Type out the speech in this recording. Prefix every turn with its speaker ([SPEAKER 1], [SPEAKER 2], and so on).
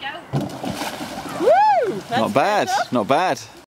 [SPEAKER 1] Go.
[SPEAKER 2] Not bad, not bad.